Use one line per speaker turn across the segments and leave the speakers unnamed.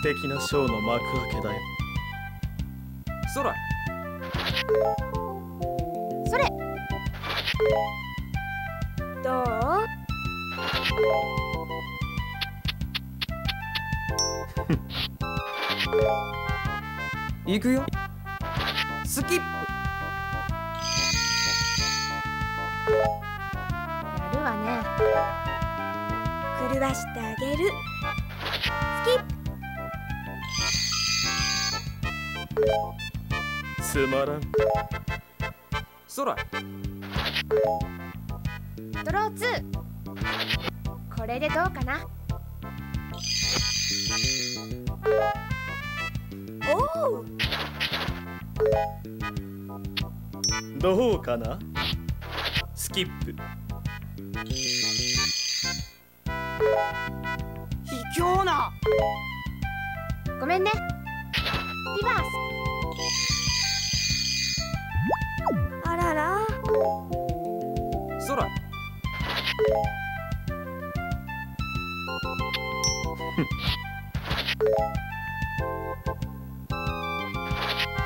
素敵なショーの幕開けだよ。
そら
それどう？
行くよ。スキップ。
やるわね。狂わしてあげる。スキップ
つまらん。
そら
ドロー2これでどうかな？おお
どうかな？スキップ。
卑怯な。
ごめんね。リバース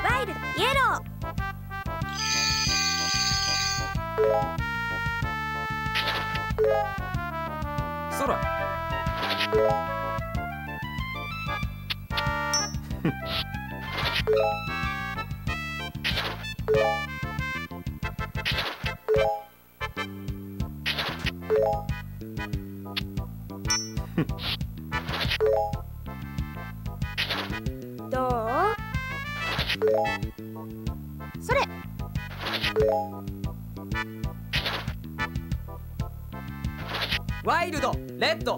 ワイルドイエロ
そら
ー どう？それ。
ワイルドレッド。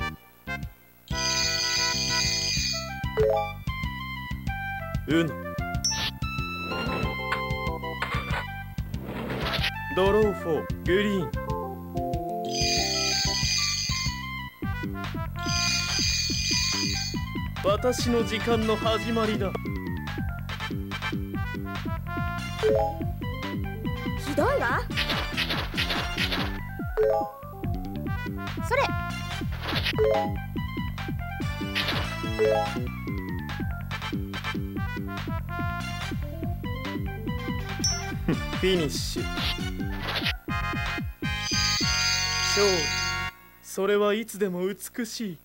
ウノドロー4グリーン。私の時間の始まりだ。
ひどいわ。それ。
フィニッシュ。勝利。それはいつでも美しい